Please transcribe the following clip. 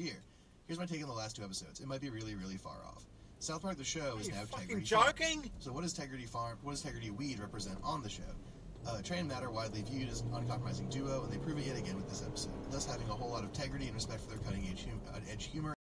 year. Here's my take on the last two episodes. It might be really, really far off. South Park the show is now fucking Tegridy Farm. So what does Tegridy Farm? What does Tegridy Weed represent on the show? Uh, Trey and Matt are widely viewed as an uncompromising duo, and they prove it yet again with this episode, thus having a whole lot of integrity and respect for their cutting edge, hum- edge humor